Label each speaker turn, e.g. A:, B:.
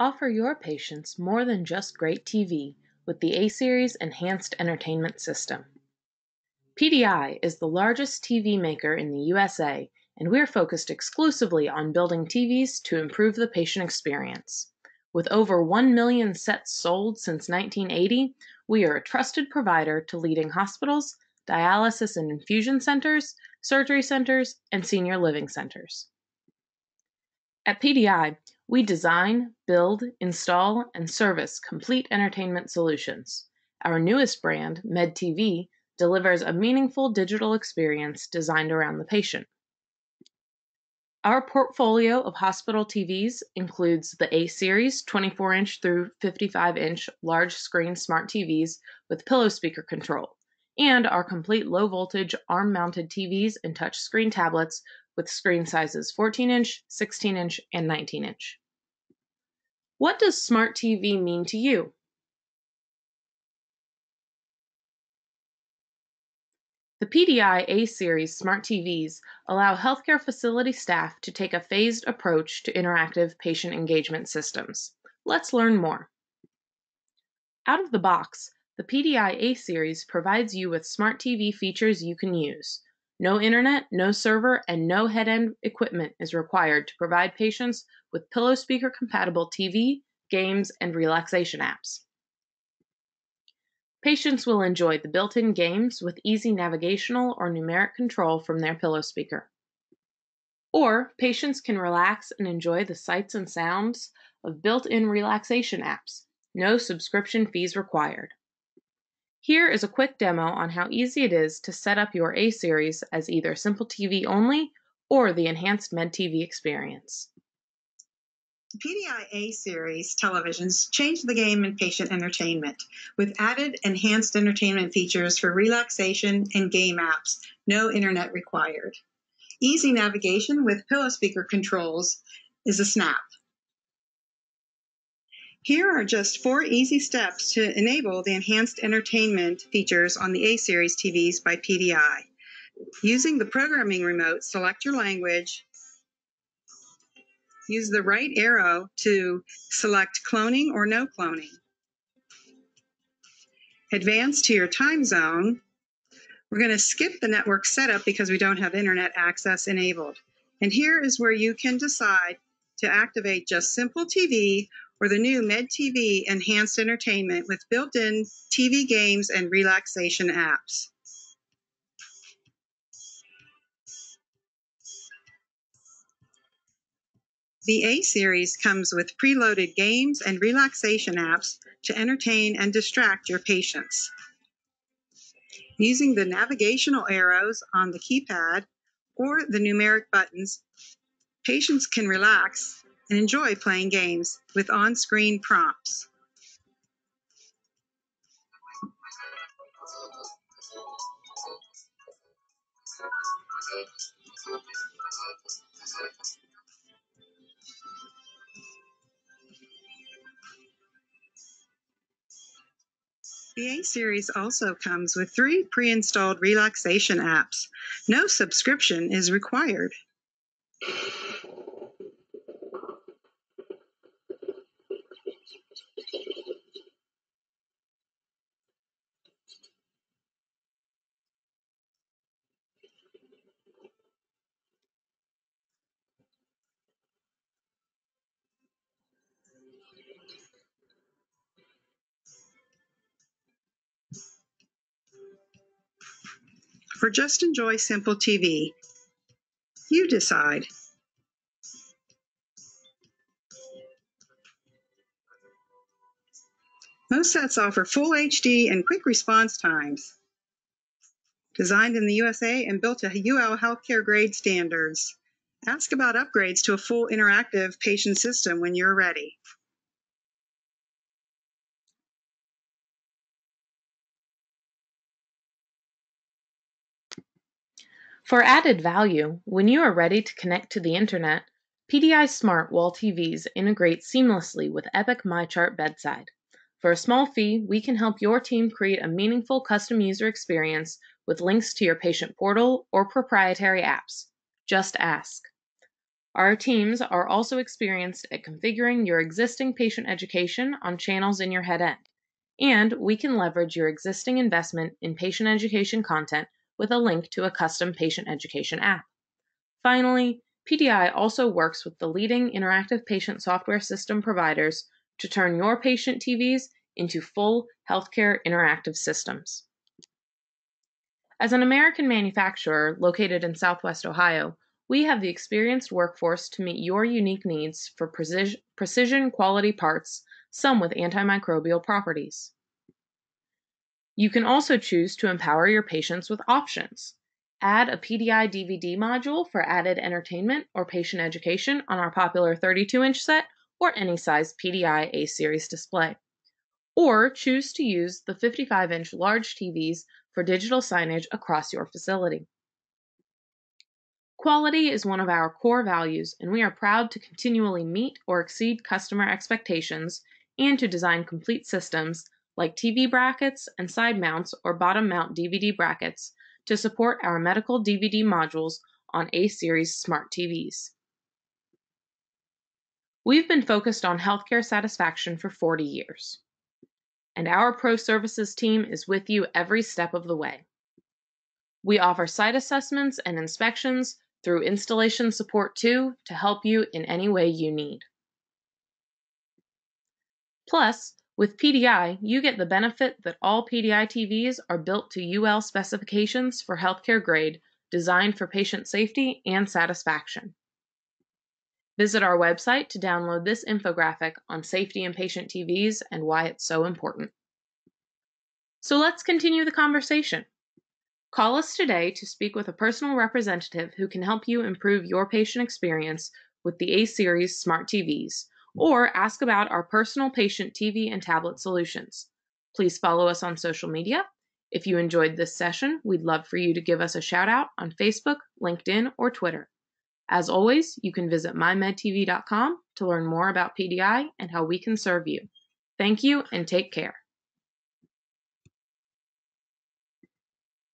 A: Offer your patients more than just great TV with the A-Series Enhanced Entertainment System. PDI is the largest TV maker in the USA, and we're focused exclusively on building TVs to improve the patient experience. With over 1 million sets sold since 1980, we are a trusted provider to leading hospitals, dialysis and infusion centers, surgery centers, and senior living centers. At PDI, we design, build, install, and service complete entertainment solutions. Our newest brand, MedTV, delivers a meaningful digital experience designed around the patient. Our portfolio of hospital TVs includes the A series 24 inch through 55 inch large screen smart TVs with pillow speaker control, and our complete low voltage arm mounted TVs and touch screen tablets with screen sizes 14 inch, 16 inch, and 19 inch. What does smart TV mean to you? The PDI A-Series smart TVs allow healthcare facility staff to take a phased approach to interactive patient engagement systems. Let's learn more. Out of the box, the PDI A-Series provides you with smart TV features you can use. No internet, no server, and no head-end equipment is required to provide patients with pillow speaker compatible TV, games, and relaxation apps. Patients will enjoy the built-in games with easy navigational or numeric control from their pillow speaker. Or patients can relax and enjoy the sights and sounds of built-in relaxation apps. No subscription fees required. Here is a quick demo on how easy it is to set up your A-Series as either Simple TV only or the enhanced MedTV experience.
B: PDI A-Series televisions change the game in patient entertainment with added enhanced entertainment features for relaxation and game apps, no internet required. Easy navigation with pillow speaker controls is a snap. Here are just four easy steps to enable the enhanced entertainment features on the A-Series TVs by PDI. Using the programming remote, select your language, use the right arrow to select cloning or no cloning. Advance to your time zone. We're going to skip the network setup because we don't have internet access enabled. And here is where you can decide to activate just simple TV or the new MedTV Enhanced Entertainment with built-in TV games and relaxation apps. The A series comes with preloaded games and relaxation apps to entertain and distract your patients. Using the navigational arrows on the keypad or the numeric buttons, patients can relax and enjoy playing games with on-screen prompts. The A series also comes with three pre-installed relaxation apps. No subscription is required. Or just enjoy simple TV. You decide. Most sets offer full HD and quick response times. Designed in the USA and built to UL healthcare grade standards. Ask about upgrades to a full interactive patient system when you're ready.
A: For added value, when you are ready to connect to the internet, PDI Smart Wall TVs integrate seamlessly with Epic MyChart Bedside. For a small fee, we can help your team create a meaningful custom user experience with links to your patient portal or proprietary apps. Just ask. Our teams are also experienced at configuring your existing patient education on channels in your head end, and we can leverage your existing investment in patient education content with a link to a custom patient education app. Finally, PDI also works with the leading interactive patient software system providers to turn your patient TVs into full healthcare interactive systems. As an American manufacturer located in Southwest Ohio, we have the experienced workforce to meet your unique needs for precision, quality parts, some with antimicrobial properties. You can also choose to empower your patients with options. Add a PDI DVD module for added entertainment or patient education on our popular 32 inch set or any size PDI A series display. Or choose to use the 55 inch large TVs for digital signage across your facility. Quality is one of our core values, and we are proud to continually meet or exceed customer expectations and to design complete systems like TV brackets and side mounts or bottom mount DVD brackets to support our medical DVD modules on A series smart TVs. We've been focused on healthcare satisfaction for 40 years, and our pro services team is with you every step of the way. We offer site assessments and inspections through installation support too to help you in any way you need. Plus, with PDI, you get the benefit that all PDI TVs are built to UL specifications for healthcare grade, designed for patient safety and satisfaction. Visit our website to download this infographic on safety in patient TVs and why it's so important. So let's continue the conversation. Call us today to speak with a personal representative who can help you improve your patient experience with the A Series smart TVs, or ask about our personal patient TV and tablet solutions. Please follow us on social media. If you enjoyed this session, we'd love for you to give us a shout out on Facebook, LinkedIn, or Twitter. As always, you can visit mymedtv.com to learn more about PDI and how we can serve you. Thank you and take care.